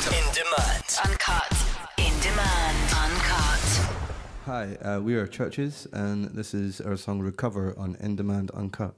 to In Demand. Uncut. In Demand. Uncut. Hi, uh, we are Chvrches, and this is our song Recover on In Demand Uncut.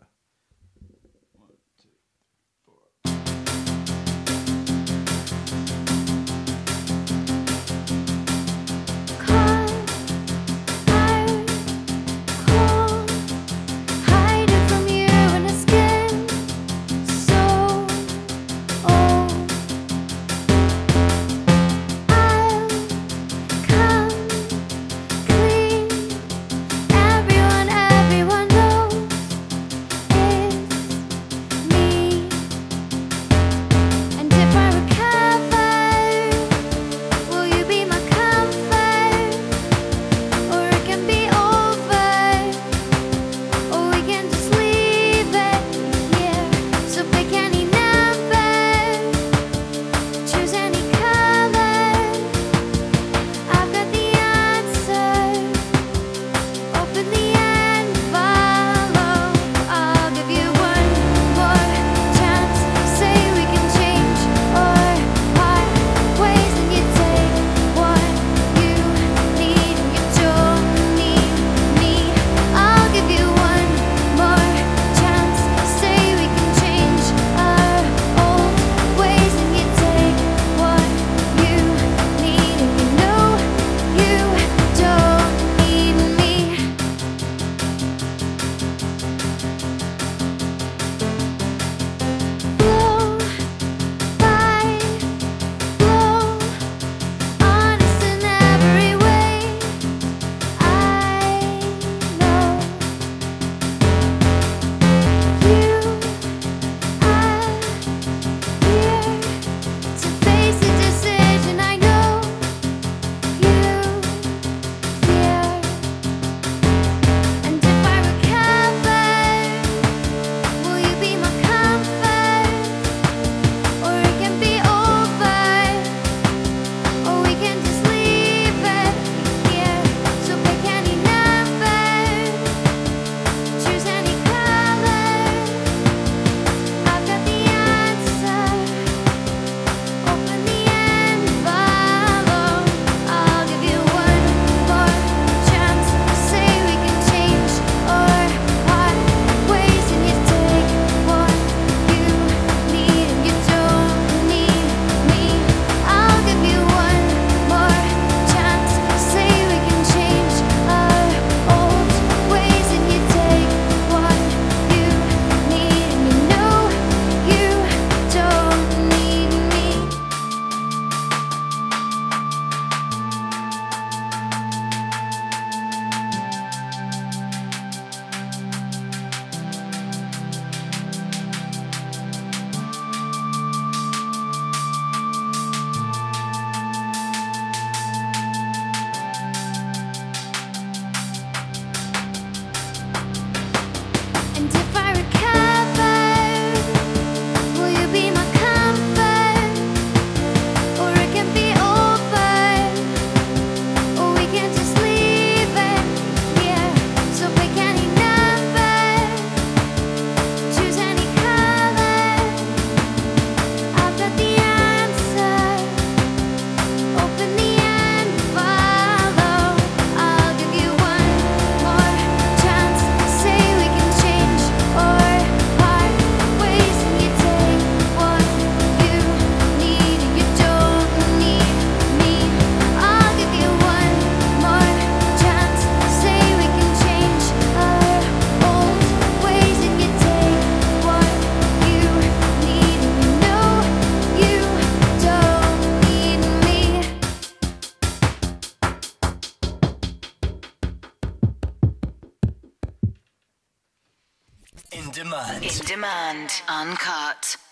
In demand. In demand. Uncut.